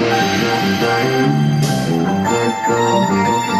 Thank you.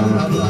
That's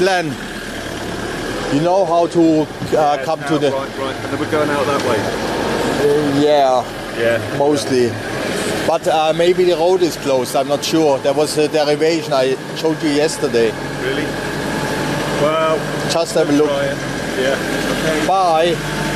Uh, Glenn, you know how to uh, come to the. Right, right. And then we're going out that way. Yeah, Yeah. mostly. But uh, maybe the road is closed. I'm not sure. There was a derivation I showed you yesterday. Really? Well, Just have a look. Yeah. Okay. Bye.